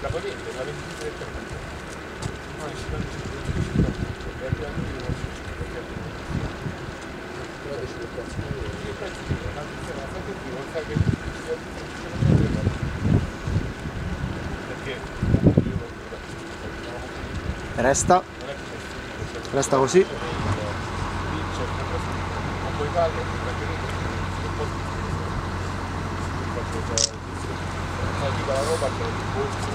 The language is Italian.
la patente, la vendi direttamente. No, esci dal circuito, e arrivando lì non Però decide il prezzo che vuoi. Io penso che la qui, non sa che perché io non Resta, non è che sono stupido, cioè, resta. Così. ma poi farlo perché non posso qualcosa коробок, курсы,